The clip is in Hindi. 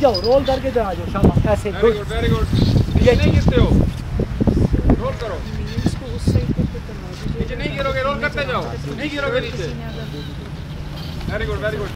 जाओ रोल करके जा जाओ शाबाश ऐसे वेरी गुड वेरी गुड ये नहीं गिरते हो। रोल करो। इसको उस साइड पे करना नीचे नहीं गिरोगे रोल करते जाओ। नहीं गिरोगे नीचे। Very good very good